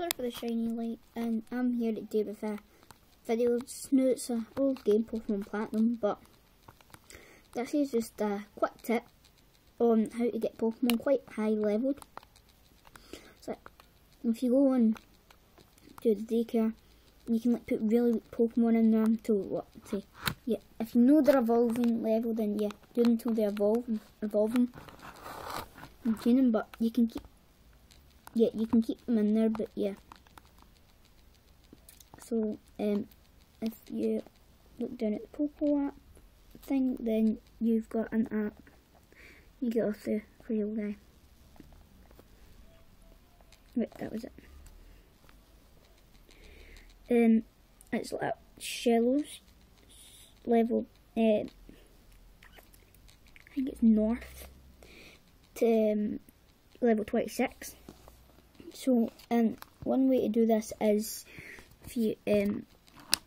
sorry for the shiny light, and I'm here to today with a video. Now it's a old game, Pokemon Platinum, but this is just a quick tip on how to get Pokemon quite high leveled. So if you go on to the daycare, you can like put really weak Pokemon in there until what say yeah. If you know they're evolving level, then yeah, do them until they evolve, evolving, and train them. But you can keep yeah, you can keep them in there, but yeah. So, um, if you look down at the Popo app thing, then you've got an app. You get off for your guy. Wait, that was it. Um, it's like shallows level. Uh, I think it's north to um, level twenty six. So, um, one way to do this is if you um,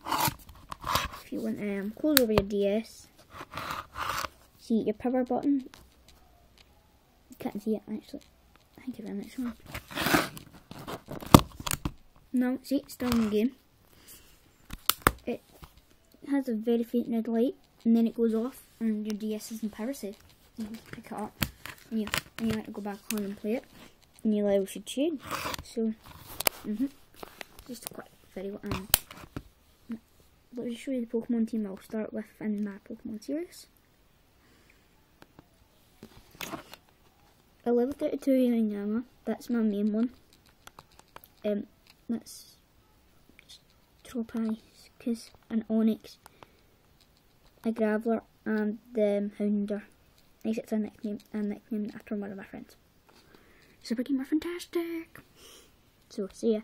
if you want to um, close over your DS, see your power button. You can't see it actually. I think you're in this one. No, see, it's still in the game. It has a very faint red light, and then it goes off, and your DS is in power save. You pick it up, and you, and you have to go back on and play it your level should change. So, mm -hmm. just a quick video. Um, let me show you the Pokemon team I'll start with in my Pokemon series. A level 32 Yanma, that's my main one. Um, that's Tropius, because an Onix, a Graveler, and the um, Houndour. Nice, it's a nickname, a nickname after one of my friends. Super Gamer Fantastic. So, see ya.